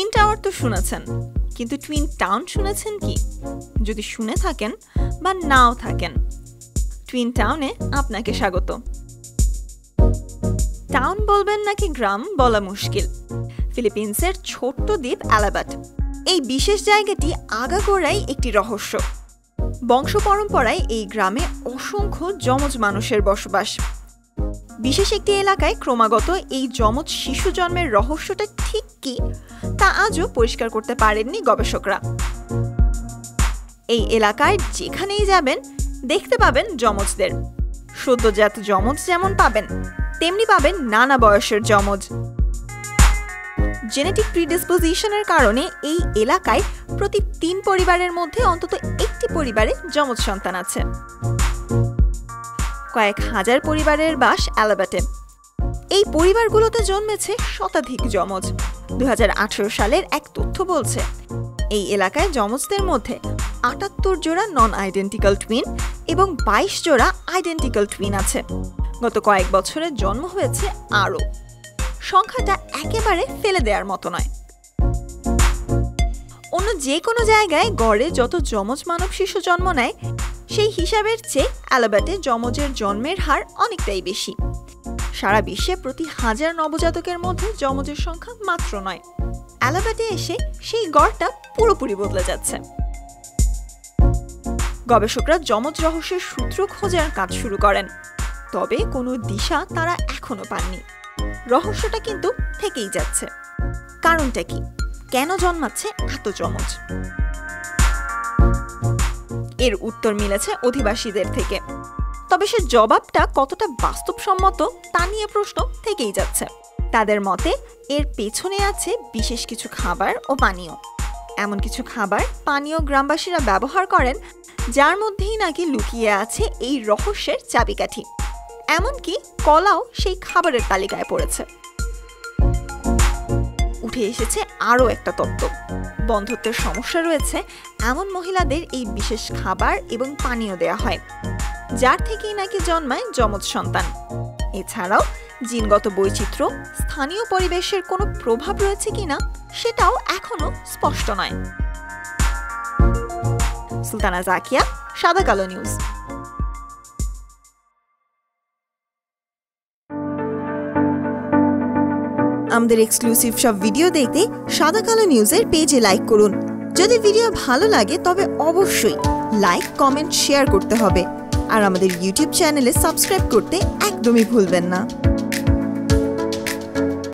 Twin tower তো শুনেছেন। কিন্তু টুইন টাউন শুনেছেন কি? যদি শুনে থাকেন বা নাও থাকেন টুইন টাউনে আপনাকে স্বাগত। টাউন বলবেন নাকি গ্রাম বলা মুশকিল। ফিলিপিন্সের ছোট্ট দ্বীপ অ্যালাবাট। এই বিশেষ জায়গাটি আগাগোড়াই একটি রহস্য। বংশ পরম্পরায় এই গ্রামে অসংখ্য যমজ মানুষের বসবাস। বিশেষ একটি এলাকায় ক্রমাগত এই যমজ শিশু জন্মের রহস্যটা ঠিক কি? আজও পরিষ্কার করতে পারেননি গবেষকরা। এই এলাকায় যেখানেই যাবেন, দেখতে পাবেন যমজদের। সদ্যজাত যমজ যেমন পাবেন, তেমনি পাবেন নানা বয়সের যমজ। জেনেটিক প্রিডিসপোজিশনের কারণে এই এলাকায় প্রতি তিন পরিবারের মধ্যে অন্তত একটি পরিবারে যমজ সন্তান আছে। কয়েক হাজার পরিবারের বাস অ্যালাবাটে এই পরিবারগুলোতে জন্মেছে শতাধিক যমজ। দুহাজার আঠারো সালের এক তথ্য বলছে, এই এলাকায় যমজদের মধ্যে আটাত্তর জোড়া নন আইডেন্টিক্যাল টুইন এবং বাইশ জোড়া আইডেন্টিক্যাল টুইন আছে। গত কয়েক বছরে জন্ম হয়েছে আরও। সংখ্যাটা একেবারে ফেলে দেওয়ার মতো নয়। অন্য যে কোনো জায়গায় গড়ে যত যমজ মানব শিশু জন্ম নেয়, সেই হিসাবের চেয়ে অ্যালাবাটে যমজের জন্মের হার অনেকটাই বেশি। সারা বিশ্বে প্রতি হাজার নবজাতকের মধ্যে যমজের সংখ্যা মাত্র নয়। অ্যালাবাটে এসে সেই গড়টা পুরোপুরি বদলে যাচ্ছে। গবেষকরা যমজ রহস্যের সূত্র খোঁজার কাজ শুরু করেন। তবে কোনো দিশা তারা এখনও পাননি। রহস্যটা কিন্তু থেকেই যাচ্ছে। কারণটা কি? কেন জন্মাচ্ছে এত যমজ? এর উত্তর মিলেছে অধিবাসীদের থেকে। তবে সে জবাবটা কতটা বাস্তবসম্মত তা নিয়ে প্রশ্ন থেকেই যাচ্ছে। তাদের মতে, এর পেছনে আছে বিশেষ কিছু খাবার ও পানীয়। এমন কিছু খাবার পানীয় গ্রামবাসীরা ব্যবহার করেন, যার মধ্যেই নাকি লুকিয়ে আছে এই রহস্যের চাবিকাঠি। এমনকি কলাও সেই খাবারের তালিকায় পড়েছে। উঠে এসেছে আরও একটা তত্ত্ব। বন্ধত্বের সমস্যা রয়েছে, এমন মহিলাদের এই বিশেষ খাবার এবং পানীয় দেয়া হয়। যার থেকেই নাকি জন্মায় যমজ সন্তান। এছাড়াও জিনগত বৈচিত্র্য, স্থানীয় পরিবেশের কোনো প্রভাব রয়েছে কিনা সেটাও এখনও স্পষ্ট নয়। সুলতানা জাকিয়া, সাদা কালো নিউজ। আমাদের এক্সক্লুসিভ সব ভিডিও দেখতে সাদা কালো নিউজের পেজে লাইক করুন। যদি ভিডিও ভালো লাগে তবে অবশ্যই লাইক কমেন্ট শেয়ার করতে হবে। আর আমাদের ইউটিউব চ্যানেলে সাবস্ক্রাইব করতে একদমই ভুলবেন না।